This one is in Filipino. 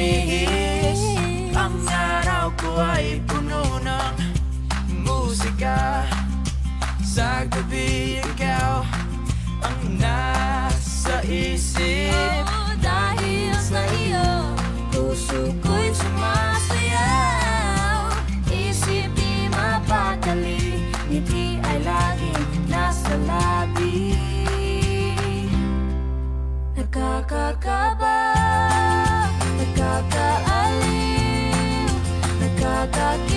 tamis Ang araw ko ay puno ng musika. Sa gabi ikaw ang nasa isip. Dahil sa iyo Puso ko'y sumasayaw. Isip di mapakali Ngiti ay laging nasa labi. Nagkakakaba Nakakaalim Nakakaalim